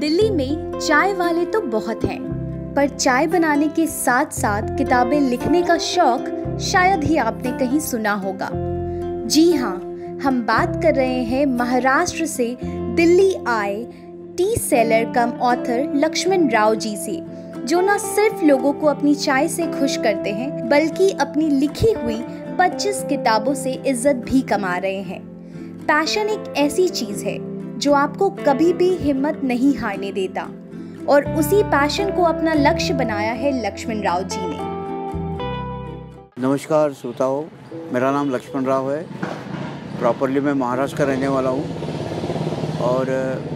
दिल्ली में चाय वाले तो बहुत हैं, पर चाय बनाने के साथ साथ किताबें लिखने का शौक शायद ही आपने कहीं सुना होगा। जी हाँ हम बात कर रहे हैं महाराष्ट्र से दिल्ली आए tea seller cum author Lakshman Rao ji से, जो न सिर्फ़ लोगों को अपनी चाय से खुश करते हैं, बल्कि अपनी लिखी हुई 25 किताबों से इज़्ज़त भी कमा रहे हैं। पैशन एक ऐसी चीज़ है, जो आपको कभी भी हिम्मत नहीं हारने देता। और उसी पैशन को अपना लक्ष्य बनाया है लक्ष्मण राव जी ने। नमस्कार, श्रोताओं। मेरा नाम लक्ष्मण राव है। प्रॉपरली मैं महाराष्ट्र का रहने वाला हूँ। और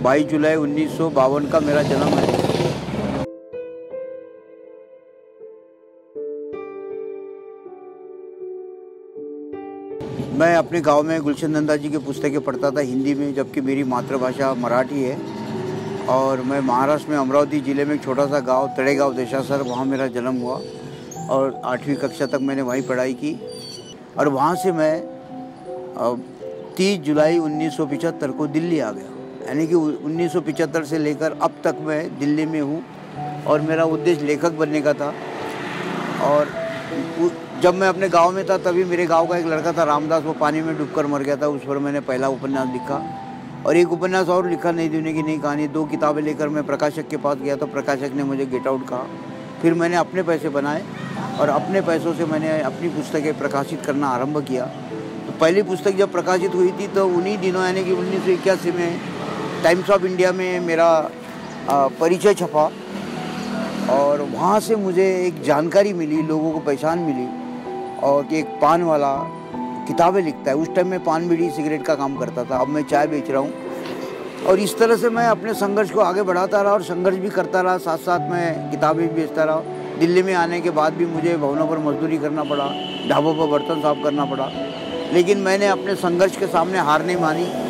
22 जुलाई उन्नीस सौ बावन का मेरा जन्म है। मैं अपने गाँव में गुलशन नंदा जी की पुस्तकें पढ़ता था हिंदी में, जबकि मेरी मातृभाषा मराठी है। और मैं महाराष्ट्र में अमरावती ज़िले में एक छोटा सा गाँव, तड़ेगांव, देशासर, वहाँ मेरा जन्म हुआ। और आठवीं कक्षा तक मैंने वहीं पढ़ाई की। और वहाँ से मैं तीस जुलाई उन्नीस सौ पचहत्तर को दिल्ली आ गया। यानी कि उन्नीस से लेकर अब तक मैं दिल्ली में हूँ। और मेरा उद्देश्य लेखक बनने का था। और जब मैं अपने गाँव में था, तभी मेरे गाँव का एक लड़का था, रामदास, वो पानी में डूबकर मर गया था। उस पर मैंने पहला उपन्यास लिखा और एक उपन्यास और लिखा नहीं दुनिया की नई कहानी। दो किताबें लेकर मैं प्रकाशक के पास गया तो प्रकाशक ने मुझे गेट आउट कहा। फिर मैंने अपने पैसे बनाए और अपने पैसों से मैंने अपनी पुस्तकें प्रकाशित करना आरंभ किया। तो पहली पुस्तक जब प्रकाशित हुई थी तो उन्हीं दिनों, यानी कि उन्नीस सौ इक्यासी में टाइम्स ऑफ़ इंडिया में मेरा परिचय छपा और वहाँ से मुझे एक जानकारी मिली, लोगों को पहचान मिली। और एक पान वाला किताबें लिखता है। उस टाइम में पान बीड़ी सिगरेट का काम करता था। अब मैं चाय बेच रहा हूँ। और इस तरह से मैं अपने संघर्ष को आगे बढ़ाता रहा और संघर्ष भी करता रहा। साथ साथ मैं किताबें भी बेचता रहा। दिल्ली में आने के बाद भी मुझे भवनों पर मजदूरी करना पड़ा। ढाबों पर बर्तन साफ़ करना पड़ा। लेकिन मैंने अपने संघर्ष के सामने हार नहीं मानी।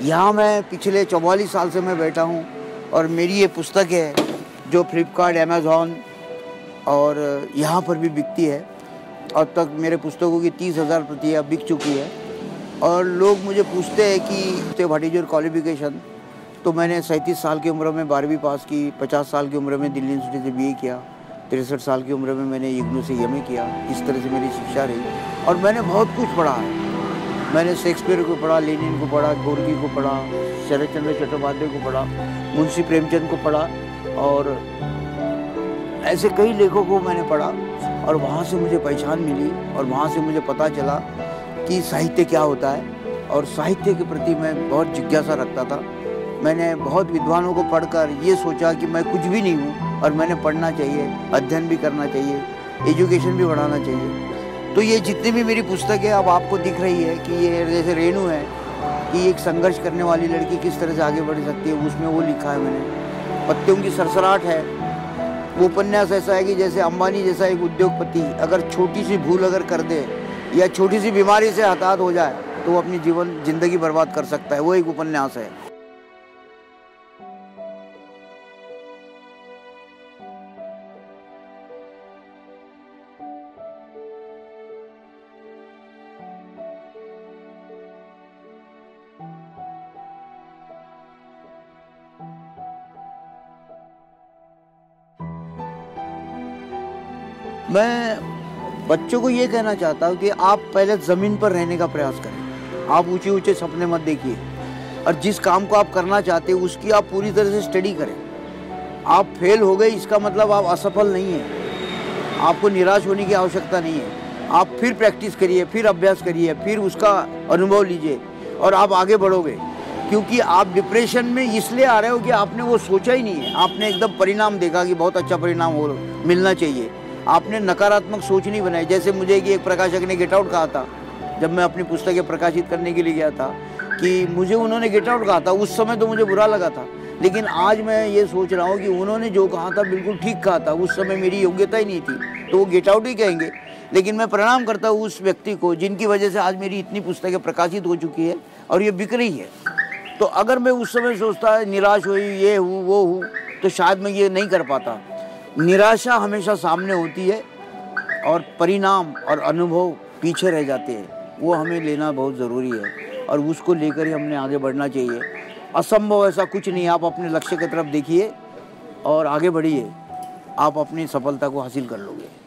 यहाँ मैं पिछले चौवालीस साल से मैं बैठा हूँ और मेरी ये पुस्तक है, जो फ्लिपकार्ट अमेज़ॉन और यहाँ पर भी बिकती है। अब तक मेरे पुस्तकों की तीस हज़ार प्रतियाँ बिक चुकी है। और लोग मुझे पूछते हैं कि व्हाट इज़ योर क्वालिफिकेशन तो मैंने सैंतीस साल की उम्र में बारहवीं पास की, पचास साल की उम्र में दिल्ली यूनिवर्सिटी से बीए किया, तिरसठ साल की उम्र में मैंने इग्नू से एमए किया, इस तरह से मेरी शिक्षा रही। और मैंने बहुत कुछ पढ़ा है। मैंने शेक्सपियर को पढ़ा लेनिन को पढ़ा गोरकी को पढ़ा शरद चंद्र चट्टोपाध्याय को पढ़ा मुंशी प्रेमचंद को पढ़ा और ऐसे कई लेखकों को मैंने पढ़ा और वहाँ से मुझे पहचान मिली और वहाँ से मुझे पता चला कि साहित्य क्या होता है और साहित्य के प्रति मैं बहुत जिज्ञासा रखता था। मैंने बहुत विद्वानों को पढ़कर ये सोचा कि मैं कुछ भी नहीं हूँ और मैंने पढ़ना चाहिए, अध्ययन भी करना चाहिए एजुकेशन भी बढ़ाना चाहिए। तो ये जितनी भी मेरी पुस्तक है अब आपको दिख रही है कि ये जैसे रेणु है, कि एक संघर्ष करने वाली लड़की किस तरह से आगे बढ़ सकती है, उसमें वो लिखा है मैंने। पत्तियों की सरसराहट है। वो उपन्यास ऐसा है कि जैसे अंबानी जैसा एक उद्योगपति अगर छोटी सी भूल अगर कर दे या छोटी सी बीमारी से हताहत हो जाए तो वो अपनी जीवन, ज़िंदगी बर्बाद कर सकता है। वो एक उपन्यास है। मैं बच्चों को ये कहना चाहता हूँ कि आप पहले ज़मीन पर रहने का प्रयास करें। आप ऊँचे ऊँचे सपने मत देखिए। और जिस काम को आप करना चाहते हैं, उसकी आप पूरी तरह से स्टडी करें। आप फेल हो गए, इसका मतलब आप असफल नहीं हैं। आपको निराश होने की आवश्यकता नहीं है। आप फिर प्रैक्टिस करिए, फिर अभ्यास करिए, फिर उसका अनुभव लीजिए। और आप आगे बढ़ोगे। क्योंकि आप डिप्रेशन में इसलिए आ रहे हो कि आपने वो सोचा ही नहीं है। आपने एकदम परिणाम देखा कि बहुत अच्छा परिणाम हो मिलना चाहिए। आपने नकारात्मक सोच नहीं बनाई। जैसे मुझे कि एक प्रकाशक ने गेट आउट कहा था, जब मैं अपनी पुस्तकें प्रकाशित करने के लिए गया था, कि मुझे उन्होंने गेट आउट कहा था, उस समय तो मुझे बुरा लगा था। लेकिन आज मैं ये सोच रहा हूँ कि उन्होंने जो कहा था बिल्कुल ठीक कहा था, उस समय मेरी योग्यता ही नहीं थी तो वो गेट आउट ही कहेंगे। लेकिन मैं प्रणाम करता हूँ उस व्यक्ति को, जिनकी वजह से आज मेरी इतनी पुस्तकें प्रकाशित हो चुकी है और ये बिक रही है। तो अगर मैं उस समय सोचता, निराश हुई, ये हूँ, वो हूँ तो शायद मैं ये नहीं कर पाता। निराशा हमेशा सामने होती है और परिणाम और अनुभव पीछे रह जाते हैं। वो हमें लेना बहुत ज़रूरी है और उसको लेकर ही हमने आगे बढ़ना चाहिए। असंभव ऐसा कुछ नहीं, आप अपने लक्ष्य की तरफ़ देखिए और आगे बढ़िए। आप अपनी सफलता को हासिल कर लोगे।